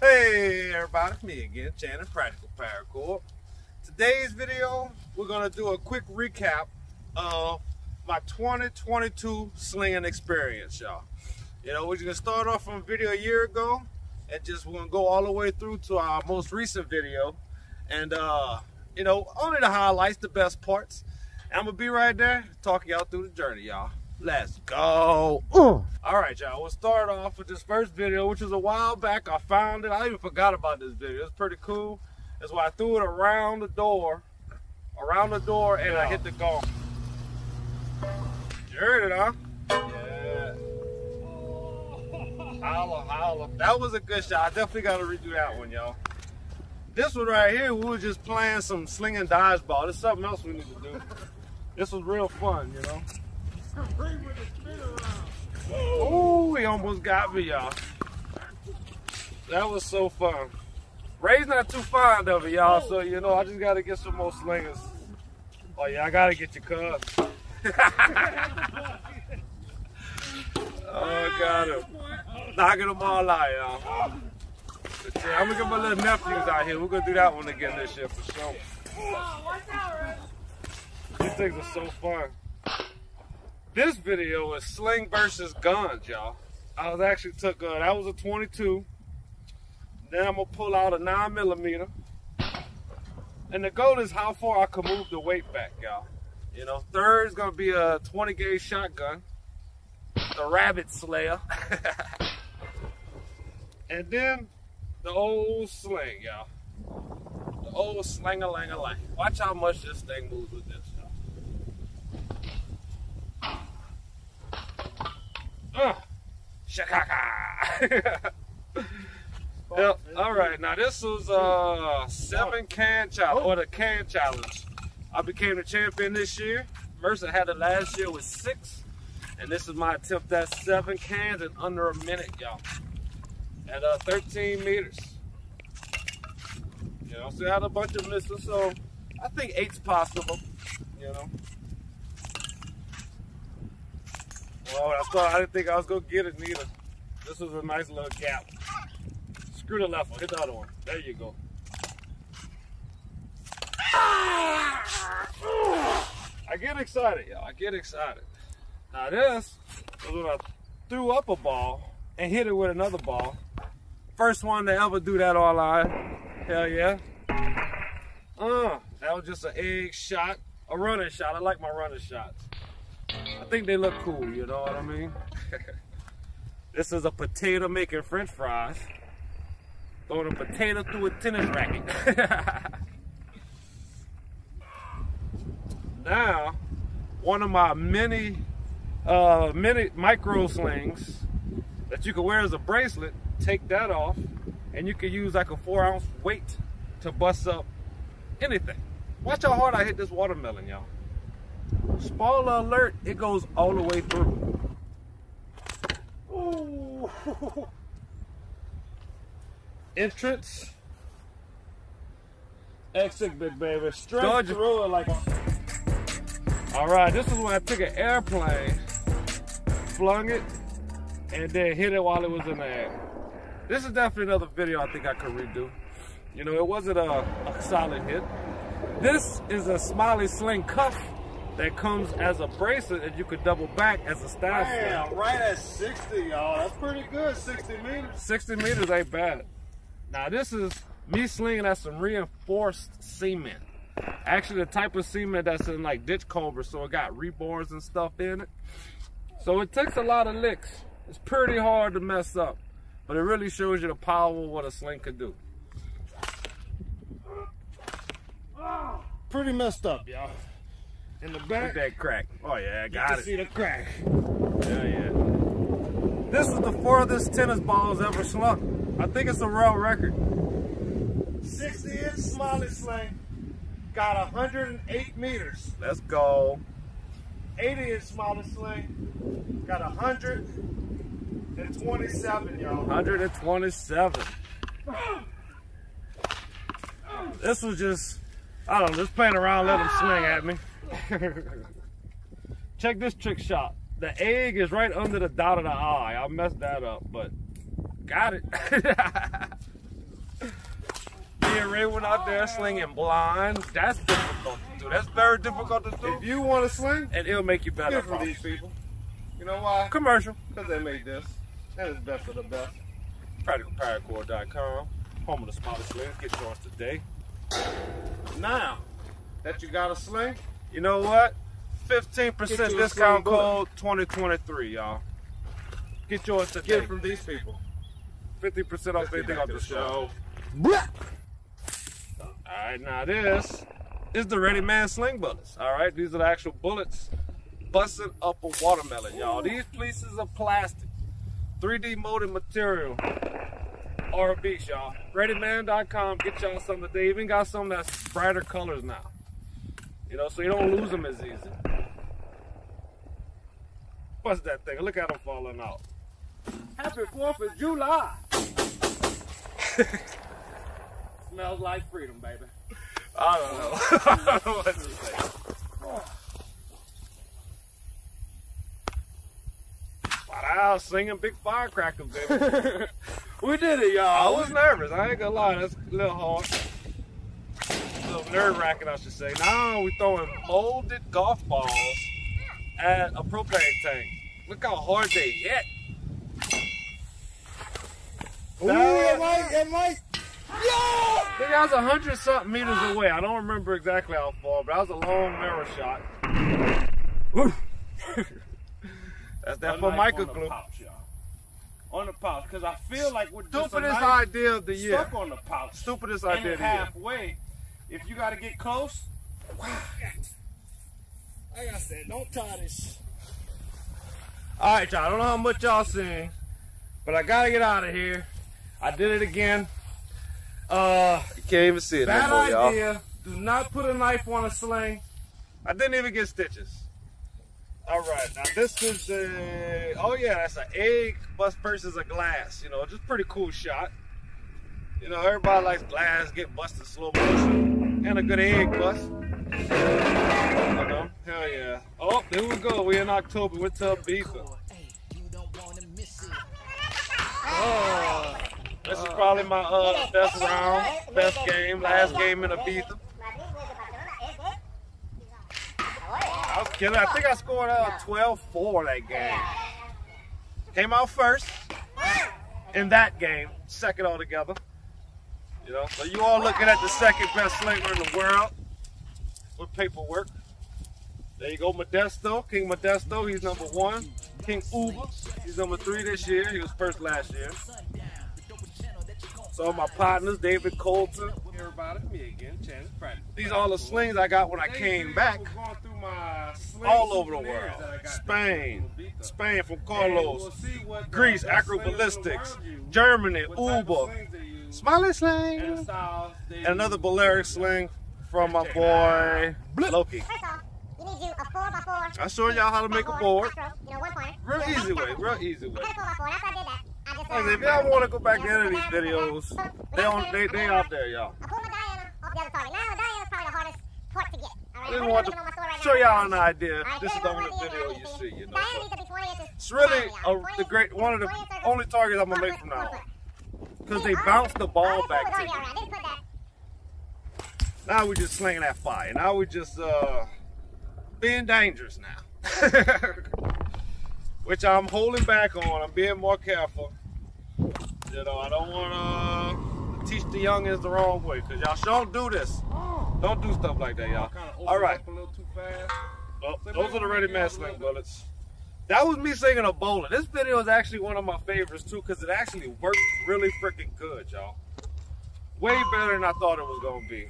hey everybody, it's me again, Channing Practical Power Paracord. Today's video, we're gonna do a quick recap of my 2022 slinging experience, y'all. You know, we're gonna start off from a video a year ago and just we're gonna go all the way through to our most recent video. And uh, you know, only the highlights, the best parts. I'm gonna be right there talking y'all through the journey, y'all. Let's go. Uh. All right, y'all. We'll start off with this first video, which was a while back. I found it. I even forgot about this video. It's pretty cool. That's why I threw it around the door, around the door, and I hit the gong. You heard it, huh? Yeah. Holla, holla. That was a good shot. I definitely got to redo that one, y'all. This one right here, we were just playing some slinging dodgeball. There's something else we need to do. This was real fun, you know. Oh, he almost got me, y'all. That was so fun. Ray's not too fond of it, y'all, so you know, I just gotta get some more slingers. Oh yeah, I gotta get your cubs. oh, got him. Knocking them all out, y'all. I'm gonna get my little nephews out here. We're gonna do that one again this year for sure. These things are so fun. This video is sling versus guns, y'all. I was actually took, uh, that was a 22. Then I'm gonna pull out a nine millimeter. And the goal is how far I can move the weight back, y'all. You know, third is gonna be a 20 gauge shotgun, the rabbit slayer. and then the old sling, y'all. The old sling-a-lang-a-lang. Watch how much this thing moves with Uh, shakaka. yep. All right. Now this was uh seven can challenge or the can challenge. I became the champion this year. Mercer had it last year with six, and this is my attempt at seven cans in under a minute, y'all. At uh, 13 meters. You know, so I had a bunch of misses, so I think eight's possible. You know. Oh, I thought I didn't think I was gonna get it neither. This was a nice little gap. Screw the left one, hit the other one. There you go. I get excited, y'all. I get excited. Now this was when I threw up a ball and hit it with another ball. First one to ever do that all online. Hell yeah. Uh, that was just an egg shot, a running shot. I like my running shots. Think they look cool, you know what I mean? this is a potato making french fries. Throwing a potato through a tennis racket. now, one of my many, uh, many micro slings that you can wear as a bracelet, take that off, and you can use like a four ounce weight to bust up anything. Watch how hard I hit this watermelon, y'all. Spoiler alert, it goes all the way through. Ooh. Entrance. Exit, big baby. Straight Georgia. through it like All right, this is when I took an airplane, flung it, and then hit it while it was in the air. This is definitely another video I think I could redo. You know, it wasn't a, a solid hit. This is a Smiley Sling cuff that comes as a bracelet and you could double back as a staff. Damn, right at 60, y'all. That's pretty good, 60 meters. 60 meters ain't bad. Now this is me slinging at some reinforced cement. Actually the type of cement that's in like ditch culverts, so it got rebars and stuff in it. So it takes a lot of licks. It's pretty hard to mess up, but it really shows you the power of what a sling could do. Pretty messed up, y'all. In the back. that crack. Oh yeah, I got it. see the crack. Yeah, yeah. This is the farthest tennis balls ever slung. I think it's a world record. 60 inch Smiley Sling. Got 108 meters. Let's go. 80 inch Smiley Sling. Got 127, y'all. 127. this was just, I don't know, just playing around, let him swing at me. Check this trick shot. The egg is right under the dot of the eye. I messed that up, but Got it. Me and Ray went out there slinging blind. That's difficult to do. That's very difficult to do. If you want to swing, and it'll make you better. from these people. You know why? Commercial. Because they made this. And it's best of the best. PracticalParacord.com. Home of the smartest slings. Get yours today. Now that you got a sling, You know what? 15% Get you a discount code 2023, y'all. Get yours to get it from these people. 50% off anything off the the show. Alright, now this is the ReadyMan Sling Bullets. Alright, these are the actual bullets busting up a watermelon, y'all. These pieces of plastic, 3D molded material, beast, y'all. ReadyMan.com, get y'all some today. Even got some that's brighter colors now. You know, so you don't lose them as easy. What's that thing? Look at them falling out. Happy 4th of July. Smells like freedom, baby. I don't know. I don't know what to say. Wow, singing big firecrackers, baby. we did it, y'all. I was nervous. I ain't gonna lie. That's a little hard. A little nerve wracking, I should say. Now we're throwing molded golf balls at a propane tank. Look how hard they hit. Ooh, it might, it might. I think I was a hundred something meters away. I don't remember exactly how far, but that was a long mirror shot. Woo. That's that for Michael glue. Pouch, y'all. On the pouch, because I feel like with just a Stupidest knife idea of the year. stuck on the pouch. Stupidest and idea of the year. halfway. If you got to get close, Like I said, don't try this. All right, y'all. I don't know how much y'all seen, but I gotta get out of here. I did it again. Uh, you can't even see it bad no more, y'all. idea. Do not put a knife on a sling. I didn't even get stitches. All right, now this is the. Oh yeah, that's an egg bust versus a glass. You know, just pretty cool shot. You know, everybody likes glass get busted slow motion and a good egg bust. You know, hell yeah. Oh, there we go. We in October. We're to Ibiza. Hey, you don't wanna miss it. Oh, this is probably my uh, best round, best game, last game in Ibiza. I was killing. I think I scored uh, 12-4 that game. Came out first in that game, second altogether. You know, so you all looking at the second best slinger in the world with paperwork. There you go, Modesto, King Modesto. He's number one. King Uber, he's number three this year. He was first last year. So my partners, David Coulter, Everybody, me again, Chance these all the slings I got when I came back my all over the world. that I got Spain. Spain from Carlos, we'll see what the Greece, best Acroballistics, Germany, what type of Uber, slings they use, Smiley and styles and another use. Balearic sling from my boy Loki. First off, you you a four by four. I showed y'all how to make a board. You know, one pointer. Real easy way, real easy way. I had a four by four. After I did that, I just. Like, if y'all want to go back to any these videos, they on they, they out there, y'all. I pulled my Diana off the other target. Now, Diana's probably the hardest part to get. All right. I just want looking on my store right to show y'all an idea. This is the only video you see, you know. So. needs to be 20 inches. It's really a, the great one of the only targets I'm gonna make from now on. Because they bounce the ball back to you. there, I didn't put that. Now we're just slinging that fire. Now we're just uh being dangerous now. Which I'm holding back on. I'm being more careful. You know, I don't want to teach the youngins the wrong way. Because y'all sure don't do this. Oh. Don't do stuff like that, y'all. All right. up a little too fast. Oh, those are the ReadyMan sling bullets. That was me singing a bowling. This video is actually one of my favorites too, because it actually worked really freaking good, y'all. Way better than I thought it was gonna be.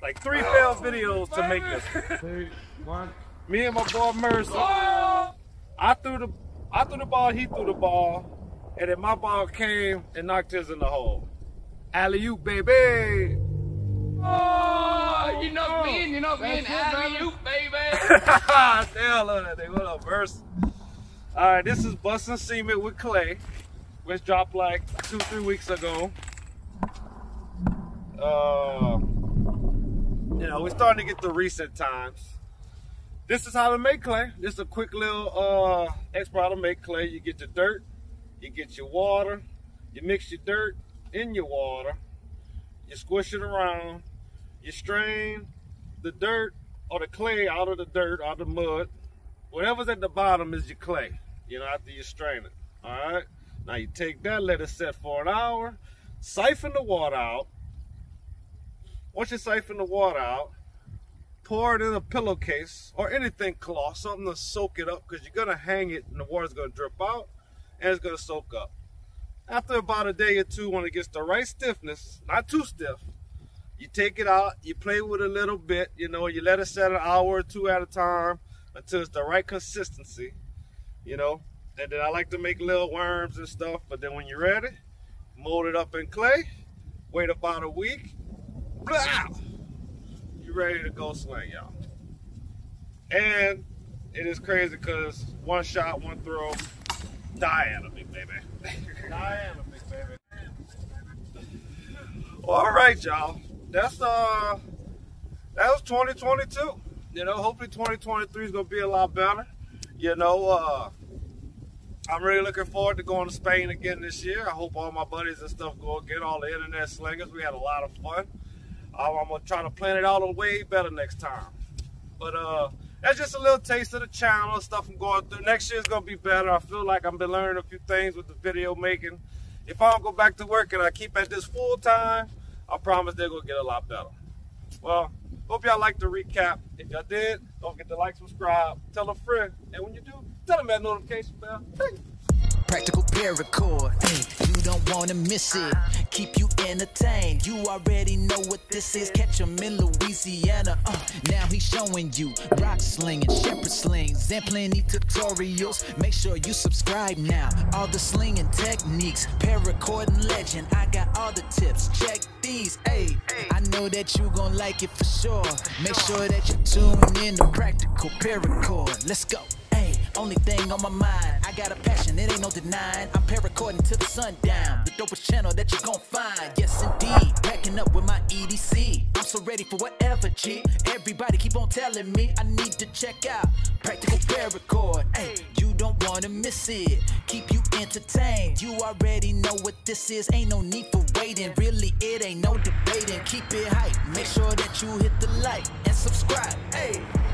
Like three failed videos to make this. Two, one. Me and my boy Mercer. Oh. I threw the I threw the ball, he threw the ball, and then my ball came and knocked his in the hole. Alley oop, baby. Oh, you know me you know me alley baby. oop, baby. Damn, love that thing. What up, verse? All right, this is busting cement with clay, which dropped like two, three weeks ago. Uh, you know, we're starting to get the recent times. This is how to make clay. This is a quick little uh expert how to make clay. You get the dirt, You get your water, you mix your dirt in your water, you squish it around, you strain the dirt or the clay out of the dirt, out of the mud. Whatever's at the bottom is your clay, you know, after you strain it. All right? Now you take that, let it set for an hour, siphon the water out. Once you siphon the water out, pour it in a pillowcase or anything cloth, something to soak it up because you're going to hang it and the water's going to drip out and it's going to soak up. After about a day or two, when it gets the right stiffness, not too stiff, you take it out, you play with it a little bit, you know, you let it set an hour or two at a time until it's the right consistency, you know. And then I like to make little worms and stuff, but then when you're ready, mold it up in clay, wait about a week, blah, you're ready to go sling, y'all. And it is crazy because one shot, one throw, Diana, big baby. Diana, big baby. All right, y'all. That's uh, that was 2022. You know, hopefully 2023 is gonna be a lot better. You know, uh, I'm really looking forward to going to Spain again this year. I hope all my buddies and stuff go get all the internet slingers. We had a lot of fun. Um, I'm gonna try to plan it out a way better next time. But uh, that's just a little taste of the channel, stuff I'm going through. Next year's gonna be better. I feel like I've been learning a few things with the video making. If I don't go back to work and I keep at this full time, I promise they're gonna get a lot better. Well, hope y'all liked the recap. If y'all did, don't forget to like, subscribe, tell a friend, and when you do, tell them that notification bell. Practical paracord, hey, you don't wanna miss it. Keep you entertained. You already know what this is. Catch him in Louisiana. Uh, now he's showing you rock slinging, shepherd slings, and plenty tutorials. Make sure you subscribe now. All the slinging techniques, paracord legend. I got all the tips. Check these, hey. I know that you gon' like it for sure. Make sure that you tune in to practical paracord. Let's go. Only thing on my mind, I got a passion, it ain't no denying. I'm paracording to the sundown, the dopest channel that you gon' find. Yes, indeed, packing up with my EDC. I'm so ready for whatever, G. Everybody keep on telling me I need to check out Practical Paracord. Hey, you don't wanna miss it. Keep you entertained. You already know what this is. Ain't no need for waiting. Really, it ain't no debating. Keep it hype. Make sure that you hit the like and subscribe. Hey.